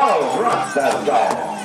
Oh, rock that dog!